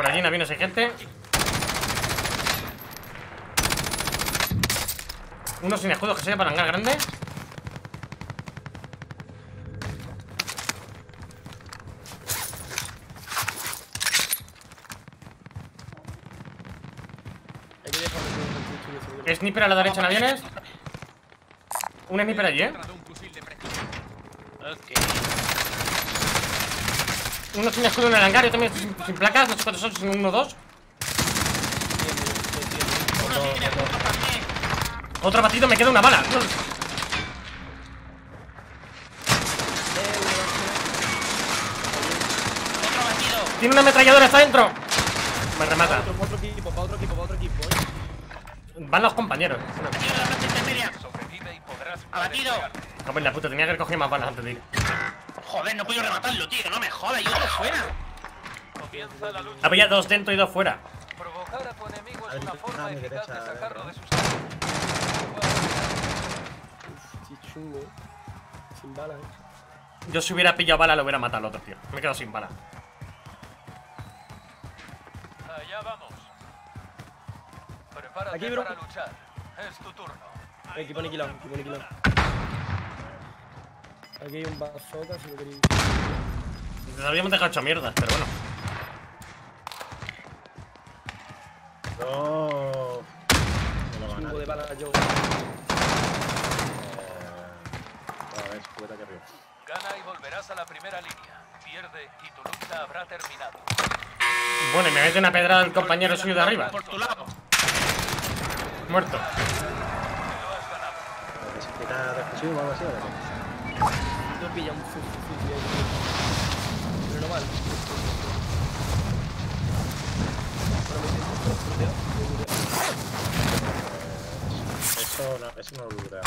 por allí no viene esa gente. Uno sin escudos que se para hangar grande. Hay en Sniper a la derecha en aviones. Un sniper allí, eh un fusil de precisión. Ok. Uno sin escudo en el hangar, yo también sin, sin placas. No sé cuántos son, sin uno o dos. Uno tiene escudo también. Otro batido, me queda una bala. Otro batido. Tiene una ametralladora, está dentro. Me remata. Otro, pa' otro equipo, para otro equipo, para otro equipo. ¿eh? Van los compañeros. Batido en la planta intermedia. Sobrevive y podrás Abatido. desplegarte. Joder, la puta, tenía que cogido más balas antes de ir. Joder, no puedo rematarlo, tío. No me jodas, y otro fuera. Lucha. Había dos dentro y dos fuera. Provocar a tu enemigo es una forma eficaz de derecha, sacarlo de sus chungo. eh. Sin balas, eh. Yo si hubiera pillado bala lo hubiera matado al otro, tío. Me he quedado sin bala. Allá vamos. Prepárate Aquí, bro. para luchar. Es tu turno. Equipo aniquilado, equipo aniquilado. Aquí hay un bazooka si lo queréis. Nos habíamos dejado hecho mierdas, pero bueno. No. No lo va a de yo. A ver, escopeta aquí arriba. Gana y volverás a la primera línea. Pierde y tu lucha habrá terminado. Bueno, y me mete una pedrada el compañero suyo de arriba. Por tu lado. Muerto. Lo has ganado. ¿Necesitas de fusil o algo así? Pilla un fusil, fusil ahí. Pero no mal. Eso no, eso no lo lootea.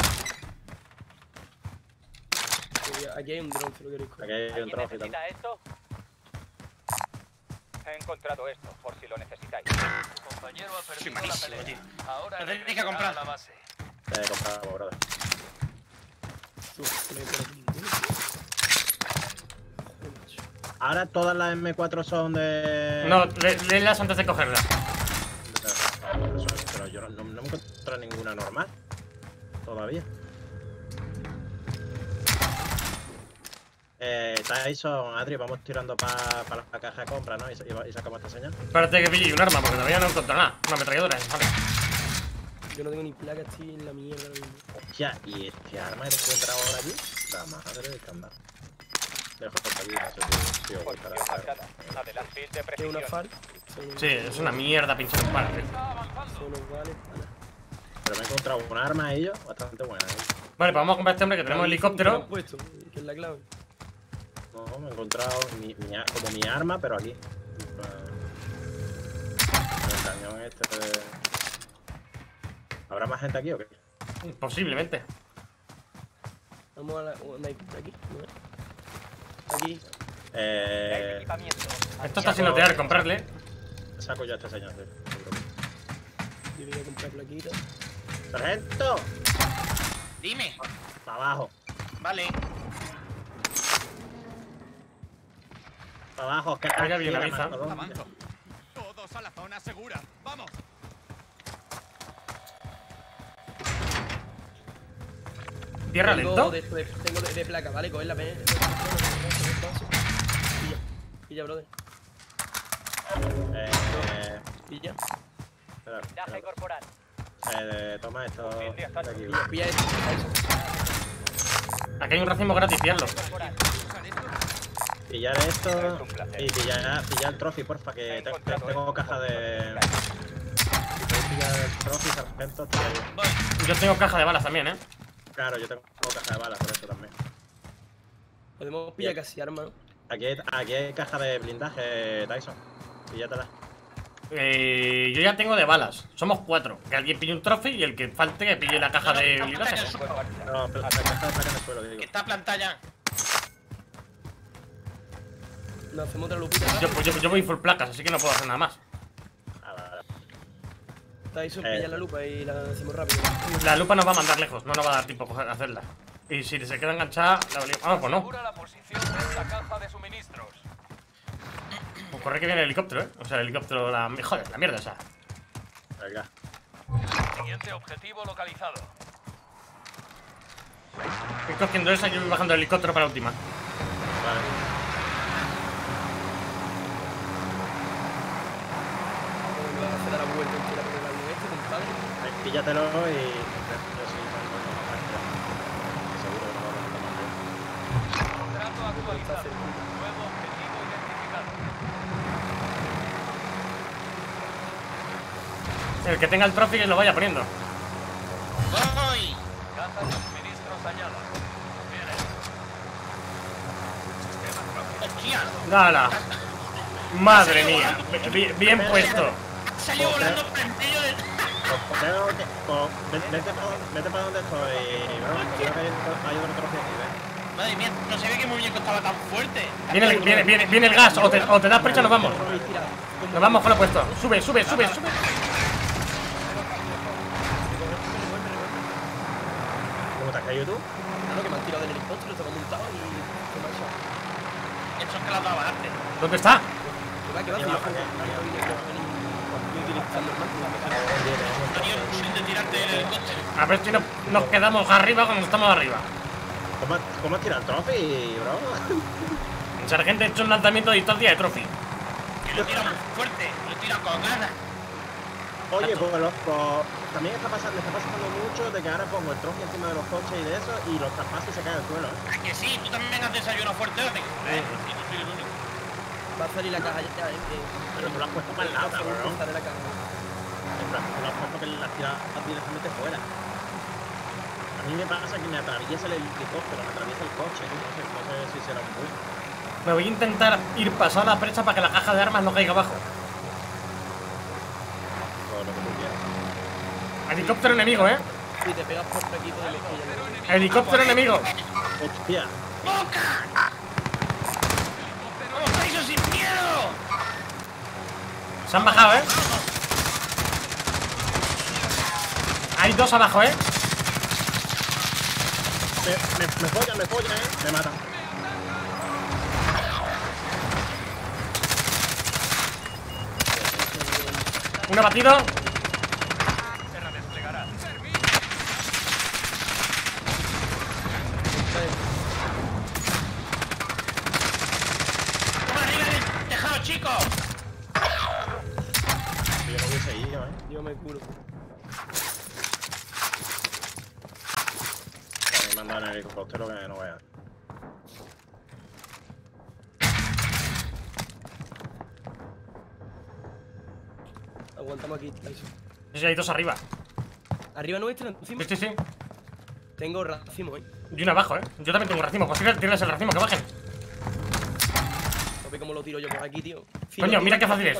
Aquí- Aquí hay un drone si lo queréis coger. Aquí hay un esto? He encontrado esto, por si lo necesitáis. Tu compañero ha perdido la malísimo, pelea. tío. Ahora Lo tenéis que comprar. a la base. Te he comprado, brother. Uf, que no hay por aquí. Joder, macho. Ahora todas las M4 son de. No, léelas antes de cogerla. Eso- Pero yo no, no, me encuentro ninguna normal. Todavía. Eh, Tyson, Adri, vamos tirando para la caja de compra, ¿no? Y, sacamos esta señal. Espérate que pille un arma, porque todavía no encuentro nada. Una ametralladora, vale. Yo no tengo ni placa, estoy en la mierda. Hostia, ¿y este arma que encuentra ahora aquí? La madre de candado. Dejo esto aquí, no sé si. Adelante de ¿Qué es precisión. una unos- Sí, es una mierda pinchar un par, vales para. Pero me he encontrado un arma yo bastante buena. ¿eh? Vale, pues vamos a comprar este hombre que tenemos ¿Qué helicóptero. puesto? Que es la clave. No, me he encontrado mi, mi como mi arma, pero aquí. El cañón este de... ¿Habrá más gente aquí o qué? Posiblemente. Vamos a la. ¿Aquí? ¿No? Aquí. Eh, Equipamiento. Esto está sin lotear, comprarle. saco yo a este señor. Yo voy a comprar plaquitas. ¡Sargento! Dime. Para abajo, Vale. para abajo. Que aquí bien, la avisa. Tierra Tengo lento. de, de- tengo de, de placa, ¿vale? Coger la pena. Pilla. Pilla, brother. Eh, Pilla. Daje corporal. Eh, toma esto de aquí. Pilla, pilla esto. Aquí hay un racimo gratis, pillarlo. Pillar esto y pillar, pillar el trophy, porfa, que tengo caja de... Yo tengo caja de balas también, ¿eh? Claro, yo tengo caja de balas, por eso también. Podemos pillar casi arma, ¿no? Aquí hay, aquí hay caja de blindaje, Tyson. Píllatela. Eh, yo ya tengo de balas. Somos cuatro. Que alguien pille un trofeo y el que falte que pille la caja de No, no, blindaje. no. No, pero la caja de placa en el suelo, Que digo. está plantada ya. Nos hacemos otra lupita. Yo, pues yo, yo voy full placas, así que no puedo hacer nada más. Eso, Eh. pillar la lupa y la hacemos rápido. La lupa nos va a mandar lejos, no nos va a dar tiempo a hacerla. Y si se queda enganchada, la valía- Ah, pues no. Asegura la posición de esta caja de suministros. Pues corre que viene el helicóptero, ¿eh? O sea, el helicóptero, la. Joder, la mierda esa. Venga. Siguiente objetivo localizado. Estoy cogiendo esa y yo voy bajando el helicóptero para la última. Vale. Me va a hacer dar la vuelta entera por el avión este, compadre. Ahí, Píllatelo y. Yo sí, no, no, Seguro que no va a matar más bien. Contrato actualizado. Nuevo objetivo identificado. El que tenga el trophy que lo vaya poniendo. ¡Dala! Madre mía, bien, bien puesto. Salió volando que- vete, vete para, vete para donde estoy, bro. Creo que hay, hay otro aquí, ¿ves? Madre mía, no sabía que el muñeco estaba tan fuerte. Viene el, viene, viene, viene el gas, o te, o te das prisa, nos vamos. Nos vamos con lo puesto. Sube, sube, sube, sube. ¿Cómo te has caído tú? Claro que me han tirado del helicóptero, estaba montado y. ¿Qué pasa? Eso es que lo has dado antes. ¿Dónde está? A ver si no- nos quedamos arriba cuando estamos arriba. ¿Cómo, cómo has tirado el trofeo, bro? El sargento ha hecho un lanzamiento de distancia de trophy. Que lo tira muy fuerte, lo tira con ganas. Oye, pues, los, pues, también está pasando, me está pasando mucho de que ahora pongo el trofeo encima de los coches y de eso y los traspasos y se caen al suelo, ¿eh? ¿A que sí? Tú también has desayunado fuerte hoy. Eh, y tú soy el único. Va a salir la caja ya, eh. eh, Pero tú lo has puesto para el lado, cabrón. sale la caja. En plan, tú lo has puesto que la tirado directamente fuera. A mí me pasa que me atraviesa el helicóptero, me atraviesa el coche, no sé, no sé si será un bug. Me voy a intentar ir pasado la brecha para que la caja de armas no caiga abajo. O lo que tú quieras. Helicóptero enemigo, ¿eh? Si te pegas por aquí, pilla. Helicóptero enemigo. Hostia, ¡Boca! ¡Vamos, Tyson, sin miedo! Se han bajado, ¿eh? Hay dos abajo, ¿eh? me, me, me follan, me follan, ¿eh? Me matan. Uno batido. Se desplegará. ¡Toma arriba del tejado, chicos! Yo me curo. Me mandan el helicóptero que no veas. Aguantamos aquí, Tyson. Sí, sí, hay dos arriba. Arriba nuestra, encima. Sí, sí, sí. Tengo racimo, eh. Y uno abajo, ¿eh? Yo también tengo un racimo. Pues tírales el racimo, que bajen. No ve cómo lo tiro yo por aquí, tío. Coño, mira qué fácil es.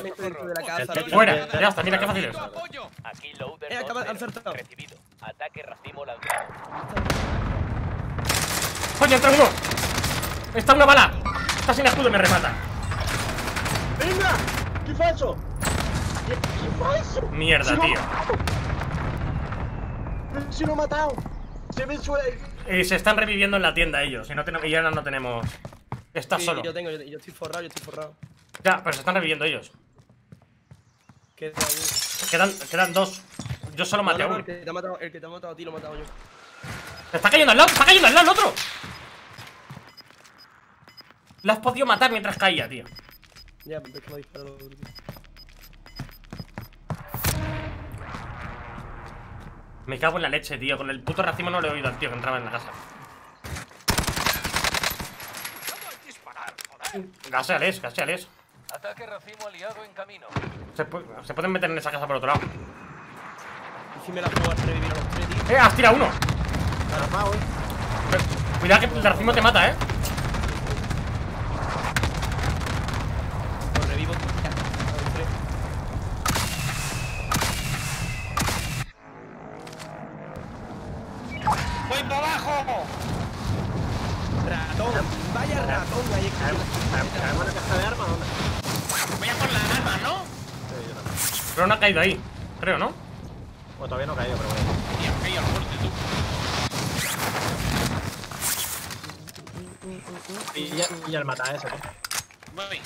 Fuera, ya está, mira qué fácil es. Aquí Loader Eh, acaba- 2-0. han saltado. Recibido. Ataque racimo lanzado. Coño, entra uno. Está una bala. Está sin escudo y me remata. ¡Venga! ¿Qué fue eso? ¿Qué, qué fue eso? Mierda, Si tío. Si lo he matado. Se ve suele. Y se están reviviendo en la tienda ellos. Y, no tenemos, y ya no tenemos. Está Sí, solo. Yo tengo, yo, yo estoy forrado, yo estoy forrado. Ya, pero se están reviviendo ellos. Quedan, quedan dos. Yo solo maté No, a no, uno. el que te ha matado, el que te ha matado a ti lo he matado yo. ¡Te está cayendo al lado! ¡Te está cayendo al lado el otro! Lo has podido matar mientras caía, tío. Ya, ves que me ha disparado. Me cago en la leche, tío. Con el puto racimo no le he oído al tío que entraba en la casa. Gaseales, gaseales. Ataque racimo aliado en camino. Se, pu- se pueden meter en esa casa por otro lado. Y si me la puedo revivir a los tres, tío. ¡Eh! ¡Has tirado uno! ¿eh? Cuidado que el racimo te mata, ¿eh? Los revivo. Ya, a los tres. ¡Voy para abajo! Ratón, vaya ratón, ahí es que ¿Caemos caemos en la caja de armas? ¿Dónde? Voy a por las armas, ¿no? Sí, yo también. Pero no ha caído ahí, creo, ¿no? Bueno, todavía no he caído, pero bueno. Tío. Pilla, pilla el mata ese, tú. Voy.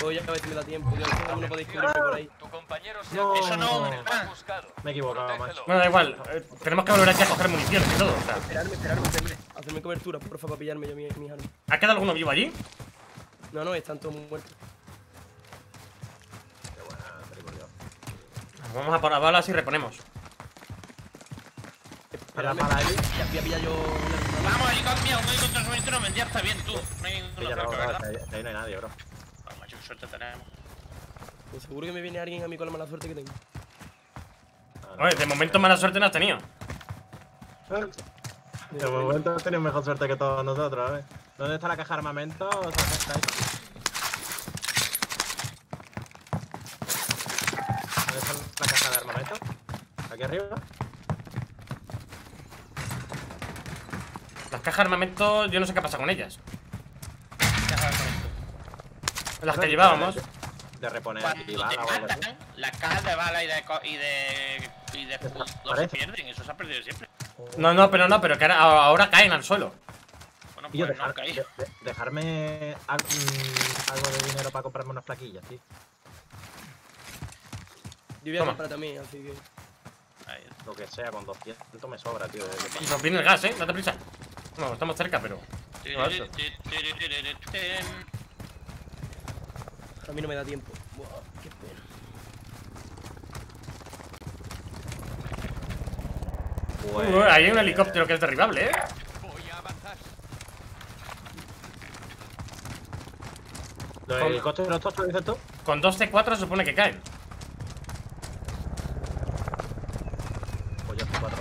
Voy a ver si me da tiempo. Yo no podéis cubrirme por ahí. Tu compañero se No. ha Eso no. Me he equivocado, macho. Bueno, da igual. eh, tenemos que volver aquí a coger municiones y todo. O sea, Esperarme, esperarme, hacerme, hacerme cobertura, por favor, para pillarme yo mis, mis armas. ¿ha quedado alguno vivo allí? No, no, están todos muertos. Qué buena, Tricolio. Vamos a por las balas y reponemos. Para la pala ahí. Ya voy a pillar yo Vamos, helicóptero, un helicóptero suministro, ya está bien, tú. No hay ninguna ahí- no hay nadie, bro. Ah, macho, qué suerte tenemos. Pues seguro que me viene alguien a mí con la mala suerte que tengo. Ah. Oye, de momento mala suerte no has tenido. De momento has tenido mejor suerte que todos nosotros, ¿eh? ¿Dónde está la caja de armamento? O sea, está ahí. ¿Dónde está la caja de armamento? ¿Aquí arriba? Las cajas de armamento, yo no sé qué pasa con ellas. Las que llevábamos. De reponer bala algo matan, las cajas de bala y de, co- y de, y de escudo se pierden, eso se ha perdido siempre. No, no, pero no, pero que ahora, ahora caen al suelo. Bueno, Y yo pues no dejar- caí. de- de- dejarme al- mm, algo de dinero para comprarme unas plaquillas, tío. Yo voy a Toma. comprar también, así que. Lo que sea, con 200 me sobra, tío. Nos viene el gas, ¿eh? Date prisa. No, estamos cerca, pero... No. A mí no me da tiempo. Buah, qué pena. Uy, ahí hay un helicóptero que es derribable, ¿eh? Voy a avanzar. ¿Los helicópteros tochos dices tú? Con 2 C4 se supone que caen. Pues yo estoy cuatro.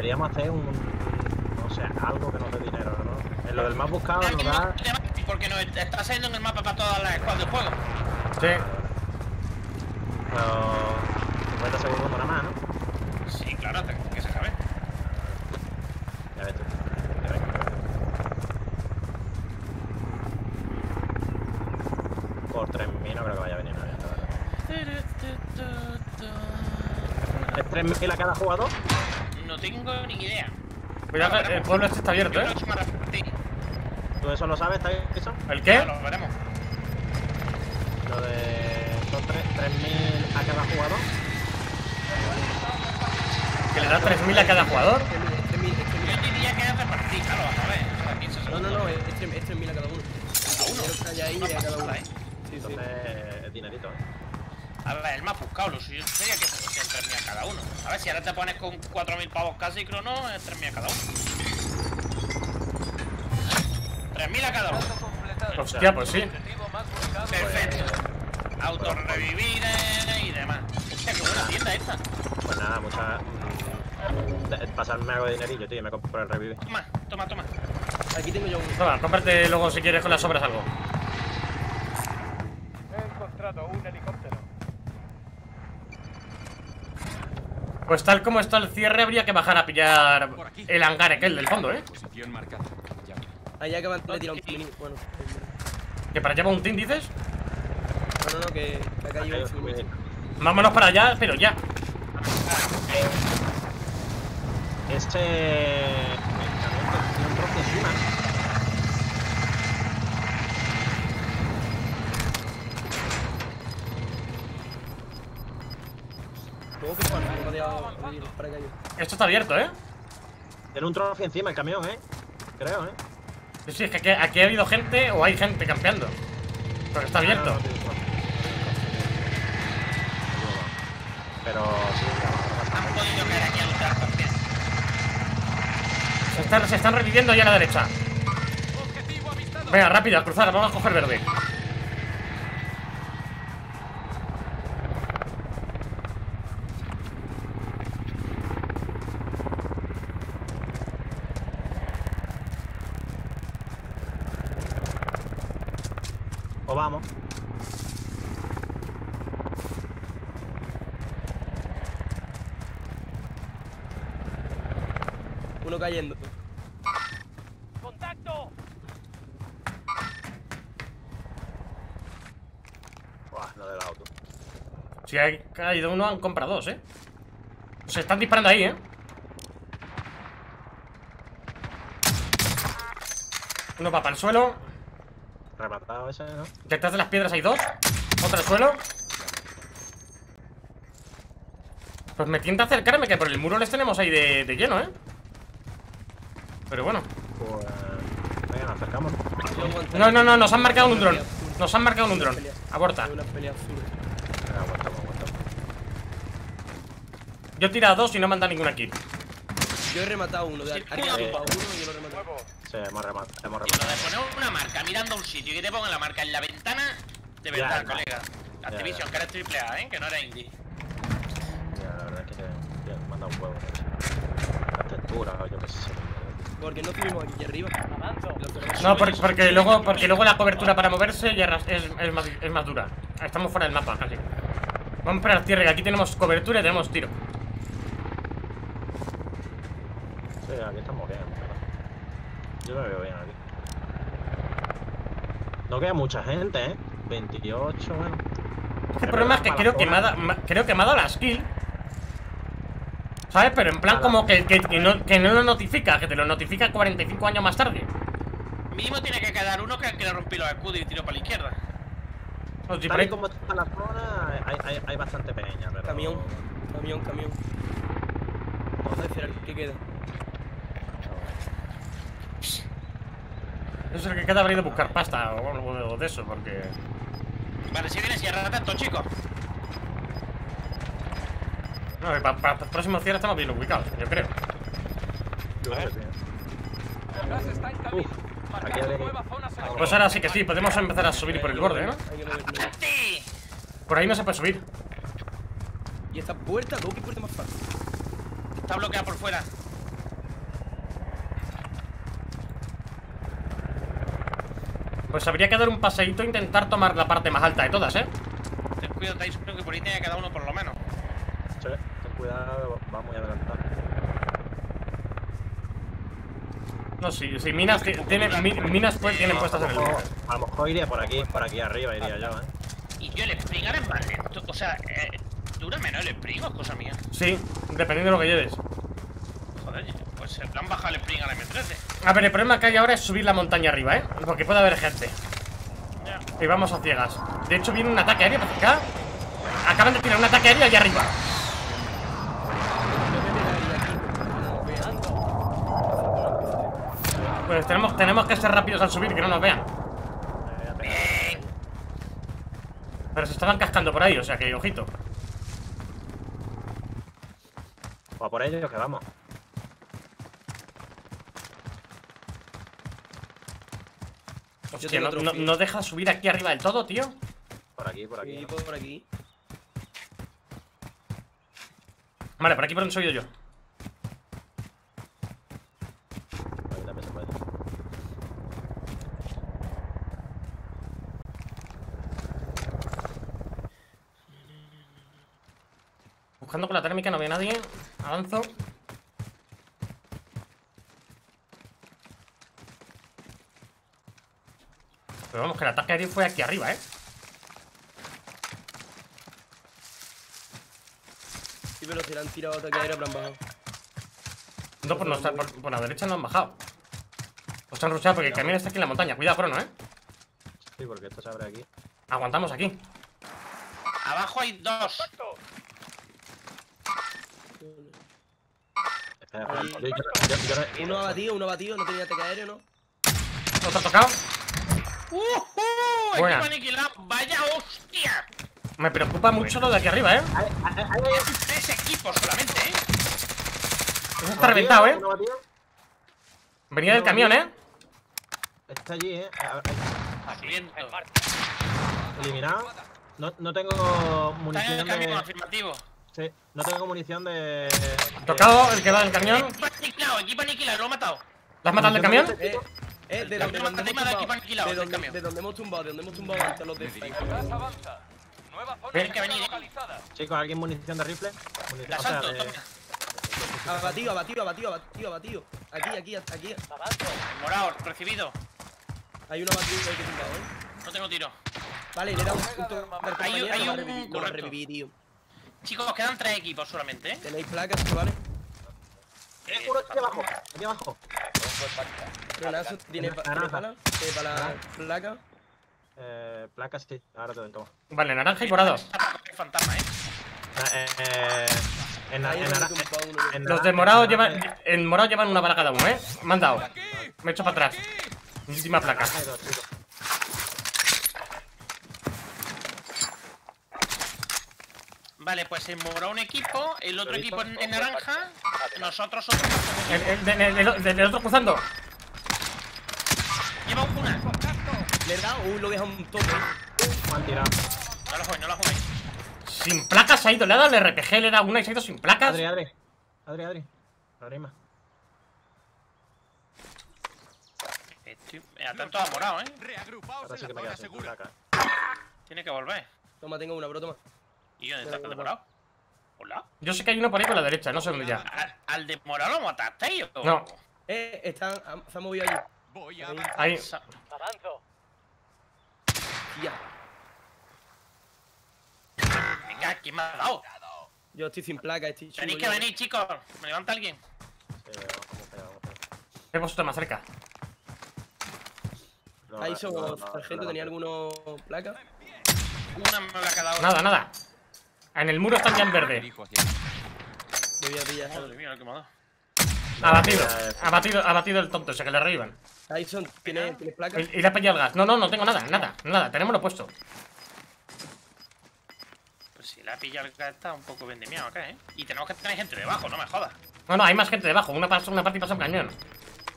Deberíamos hacer un. No sé, algo que nos dé dinero, ¿no? En lo del más buscado nos da. Porque nos está saliendo en el mapa para todas las squads de juego. Sí. Pero. 50 segundos nada más, ¿no? Sí, claro, hasta que se acabe. Ya ves tú. Ya ves. Por 3.000 no creo que vaya a venir nadie, la verdad. ¿Es 3.000 a cada jugador? No tengo ni idea. Cuidado, que el pueblo este está abierto, Yo ¿eh? ¿Tú eso lo sabes, Tyson? ¿El qué? Ya lo veremos. Lo de. Son 3.000 a cada jugador. Que le da 3.000 a cada jugador. Yo diría que es repartir, claro, a ver. O sea, 15 No, no, no, es 3 es 3.000 a cada uno. Cada uno. Ahí No a cada uno. ¿eh? Sí, sí. Entonces, es dinerito, ¿eh? A ver, el más buscado, lo suyo sería que fuesen 3.000 a cada uno. A ver, si ahora te pones con 4.000 pavos casi, crono, es 3.000 a cada uno. 3.000 a cada uno. Hostia, pues sí. Perfecto. Autorrevivir y demás. Hostia, qué buena tienda esta. Pues nada, mucha. mm, Pasarme algo de dinerillo, tío, y me compro el revive. Toma, toma, toma. Aquí tengo yo un. Toma, cómprate luego si quieres con las obras algo. He encontrado un helicóptero. Pues tal como está el cierre, habría que bajar a pillar el hangar aquel del fondo, ¿eh? Posición marcada. Ya. Ahí acaban de tirar un mini. Bueno, Que para allá va un team, dices. no, no, no, que, que ha caído un. Vámonos para allá, pero ya. Este. camión tiene un trozo encima. Esto está abierto, ¿eh? Tiene un trozo encima el camión, ¿eh? Creo, ¿eh? Sí, sí, es que aquí, aquí ha habido gente o hay gente campeando. Pero está abierto. No. Pero sí, Han podido caer aquí a luchar también. Se están, se están reviviendo ya a la derecha. Venga, rápido, a cruzar, vamos a coger verde. vamos. Uno cayendo. ¡Contacto! Buah, no del auto. Si ha caído uno, han comprado dos, ¿eh? Se están disparando ahí, ¿eh? Uno va para el suelo Rematado ese, ¿no? Detrás de las piedras hay dos. Otro al suelo. Pues me tienta acercarme, que por el muro les tenemos ahí de, de lleno, ¿eh? Pero bueno. Pues. Venga, nos acercamos. No, no, no, nos han marcado en un dron. Nos han marcado en un dron. Aborta. Yo he tirado dos y no me han dado ninguna kill. Yo he rematado uno. De uno y rematado. Sí, hemos rematado. Hemos Y lo rematado. de poner una marca mirando a un sitio y que te pongan la marca en la ventana, de verdad, Ya, colega. Activision, ya. que eres triple A, ¿eh? Que no eres indie. Ya, la verdad es que me han dado un huevo. La textura, yo qué sé. Porque no subimos aquí arriba. No, por- porque luego, porque luego la cobertura para moverse ya es, es- es más, es más dura. Estamos fuera del mapa, casi. Vamos a esperar tierra, que aquí tenemos cobertura y tenemos tiro. Sí, aquí estamos bien. pero Yo me veo bien aquí. No queda mucha gente, ¿eh? 28, bueno. El problema es que creo que me ha, creo que me ha dado la skill. ¿Sabes? Pero en plan como que, que, que no, que no lo notifica, que te lo notifica 45 años más tarde. Mínimo tiene que quedar uno que, que le rompí los escudos y tiro para la izquierda. O si por Tal ahí- y como está la zona, hay, hay, hay bastante peña, pero... Camión. Camión, camión. Vamos a esperar que queda. Eso es el que queda ido a buscar pasta o algo de, eso, porque... Vale, si vienes y arrasa tanto, chicos. No, para, el próximo cierre estamos bien ubicados, yo creo. Yo creo que aquí. Pues ahora sí que sí, podemos empezar a subir por el borde, ¿no? Por ahí no se puede subir. Y esta puerta, ¿tú qué puerta más fácil? Está bloqueada por fuera. Pues habría que dar un paseíto e intentar tomar la parte más alta de todas, ¿eh? Ten cuidado, Tyson, que por ahí tiene cada uno por lo menos. Sí, ten cuidado, va muy adelantado. No, si, si minas, ti- tiene, mi- minas pues tienen puestas en el A lo, mejor, a lo mejor iría por aquí, por aquí arriba iría yo, ¿eh? Y yo el spring ahora es más lento. O sea, eh, dura menos el spring o es cosa mía. Sí, dependiendo de lo que lleves. Joder, pues se han bajado el spring al M13. A ver, el problema que hay ahora es subir la montaña arriba, ¿eh? Porque puede haber gente. Y vamos a ciegas. De hecho, viene un ataque aéreo por acá. Acaban de tirar un ataque aéreo allá arriba. Pues tenemos, tenemos que ser rápidos al subir, que no nos vean. Pero se estaban cascando por ahí, o sea que ojito. O a por ellos que vamos. Hostia, no, no- no deja subir aquí arriba del todo, tío. Por aquí, por aquí. Y ¿no? por aquí. Vale, por aquí por donde soy yo. Ahí también se puede. Buscando con la térmica, no veo a nadie. Avanzo. Que el ataque aéreo fue aquí arriba, ¿eh? Sí, pero si le han tirado ataque aéreo, pero han bajado. No, por, nuestra- por, por la derecha no han bajado. Os han rushado porque el camión está aquí en la montaña. Cuidado, Crono, ¿eh? Sí, porque esto se abre aquí. Aguantamos aquí. Abajo hay dos. Ahí. Uno abatido, uno abatido, no tenía ataque aéreo, ¿no? ¿Otro ha tocado? ¡Uh! Buena. Equipo aniquilado. ¡Vaya hostia! Me preocupa mucho lo de aquí arriba, ¿eh? Ahí, ahí. Tres equipos solamente, ¿eh? Eso está reventado, ¿eh? Venía del camión, ¿eh? Está allí, ¿eh? Eliminado. No, no tengo Está en munición el camión, de... afirmativo. Sí, no tengo munición de... Tocado el que va del camión. Equipo aniquilado, equipo aniquilado, lo he matado. ¿Las matado del camión? Eh, eh, de donde, hemos tumbado. De donde, de donde hemos tumbado, de donde hemos tumbado antes los de avanza. Nueva zona Ven. que venir, ¿eh? localizada. Chicos, ¿alguien munición de rifle? La salto. Abatido, abatido, abatido, abatido, abatido. Aquí, aquí, aquí. Avanzo. Morado, recibido. Hay uno abatido que hay que tumbado, ¿eh? No tengo tiro. Vale, le he dado un punto Hay- hay un correcto. revivir, tío. Chicos, quedan tres equipos solamente, ¿eh? ¿Tenéis placas, chavales? Eh, uno aquí abajo, aquí abajo. Renazo, ¿tienes pa- Naranja. ¿tienes balas? ¿Tienes balas placas? Eh, placas, sí, ahora te doy, toma. Vale, naranja y morado. Fantasma, ¿eh? Eh, eh, en, en, en Los de morado llevan. En morado llevan una bala cada uno, ¿eh? Me han dado. Me he hecho para atrás. Última placa. naranja hay dos, chicos. Vale, pues se moró un equipo, el otro ¿Lo he equipo en, en naranja, nosotros otros. El, el, el- el- el- el otro cruzando. Lleva una. Le he dado, uy, lo he dejado un tope. Me han tirado. No lo juguéis, no lo juguéis. Sin placas se ha ido. Le ha dado el RPG, le he dado una y se ha ido sin placas. Adri, Adri. Adri, Adri. Adrima. Estoy... eh, Atento a morado, ¿eh? Ahora sí que me quedo sin placa. Tiene que volver. Toma, tengo una, bro, toma. ¿Y dónde está el de morado? Hola. Yo sé que hay uno por ahí por la derecha, no sé dónde ya. ¿Al, al de morado lo matasteis o...? No. Eh, están, se han movido allí. Voy Ahí. Ahí. Avanzo. Ya. Venga, ¿quién me ha dado? Yo estoy sin placa, estoy Tenéis que yo. venir, chicos. ¿Me levanta alguien? Sí, vamos a a. He puesto más cerca. No, Ahí no, son, no, no, sargento, no, ¿tenía no. alguno placa? Una me la ha quedado. Nada, nada. En el muro están ya en verde. Voy a pillar. Madre mía, que me ha dado. Abatido. Abatido, abatido el tonto, ese que le revivan. Tyson, ¿tienes, ¿tienes placa? Y, y le ha pillado el gas. No, no, no tengo nada, nada, nada. Tenemos lo puesto. Pues si la pilla el gas está un poco vendemiado acá, ¿eh? Y tenemos que tener gente debajo, no me jodas. No, no, hay más gente debajo. Una, pasa, una parte y pasa un cañón.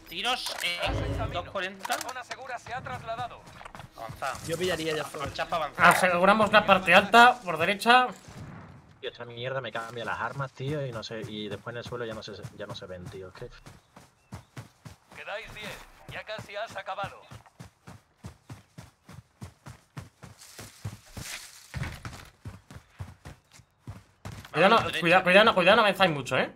Tiros en 240. Zona segura se ha trasladado. Avanzado. Yo pillaría ya chapa avanzada. Aseguramos la parte alta por derecha. Tío, esta mierda me cambia las armas, tío, y no sé, y después en el suelo ya no se, ya no se ven, tío. Es que Quedáis 10. Ya casi has acabado. Cuidado, no, cuidado, cuidado, no, cuidado, no avanzáis mucho, ¿eh?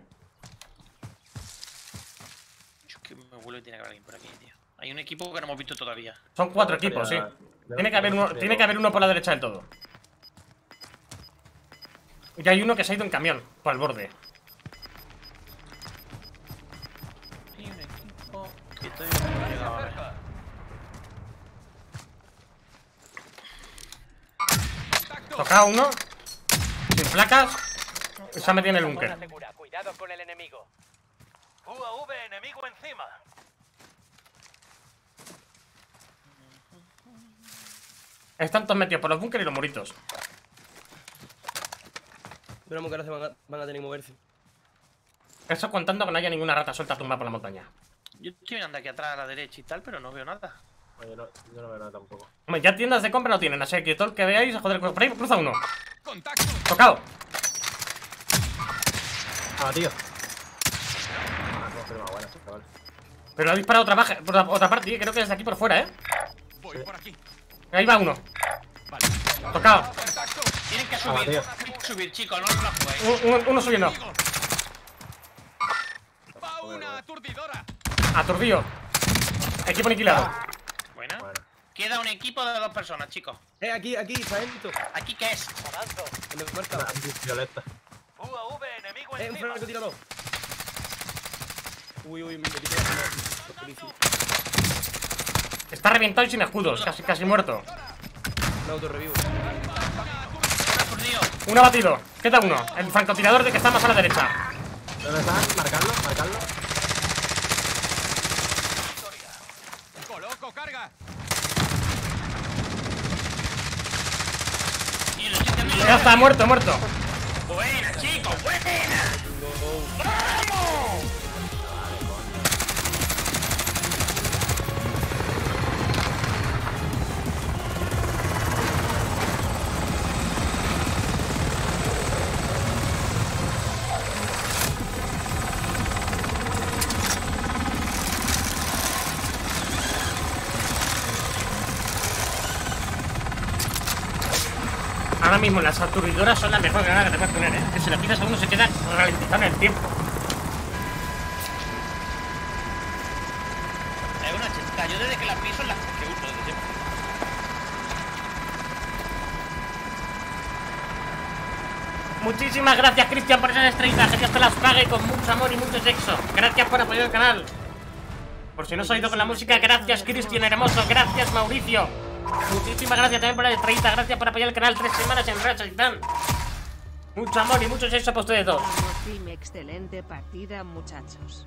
Es que me huele que tiene que haber alguien por aquí, tío. Hay un equipo que no hemos visto todavía. Son cuatro equipos, sí. Tiene que haber uno, tiene que haber uno por la derecha del todo. Y hay uno que se ha ido en camión, por el borde. Hay un equipo que todavía Se no ha llegado a ver. acerca. Tocado uno. Sin placas. Se ha metido en el búnker. Zona segura. Cuidado con el enemigo. UAV enemigo encima. Están todos metidos por los búnkeres y los muritos. Veremos que ahora se van a, van a tener que moverse. Eso contando que no haya ninguna rata suelta tumbada por la montaña. Yo estoy mirando aquí atrás a la derecha y tal, pero no veo nada. Oye, no, yo no veo nada tampoco. Hombre, ya tiendas de compra no tienen, así que todo el que veáis, joder, por ahí cruza uno. Tocado. Ah, tío. Ah, no, pero chaval. Pero ha disparado otra, baja, por la- otra parte, eh, creo que desde aquí por fuera, ¿eh? Sí. Ahí va uno. Tocado. Tienen que Ah, subir. tío. Subir, chicos, no os la jugáis. Un- uno, uno subiendo. una Aturdido. Equipo aniquilado. Buena. Queda un equipo de dos personas, chicos. Eh, aquí, aquí, sargento. ¿Aquí qué es? Avanzo. He marcado. Una violeta. UAV enemigo Eh, un encima. francotirador. Uy, uy, me policía. Está reventado y sin escudos, casi, casi muerto. Me autorrevivo. Uno abatido. Queda uno. El francotirador de que está más a la derecha. ¿Dónde están? Marcarlo, marcarlo. Estoy teniendo. Ya está, muerto, muerto. Ahora mismo las aturdidoras son la mejor granada que te puedes poner, ¿eh? Que si la pides a uno se queda ralentizado en el tiempo. Es una cheta. Yo desde que las piso las que uso desde siempre. Muchísimas gracias, Cristian, por esas estrellitas. Que Dios te las pague con mucho amor y mucho sexo. Gracias por apoyar el canal. Por si no os ha ido con la música, gracias, Cristian hermoso. Gracias, Mauricio. Muchísimas gracias también por la estrellita. Gracias por apoyar el canal tres semanas en Racha Titán. Mucho amor y mucho sexo para ustedes dos. Excelente partida, muchachos.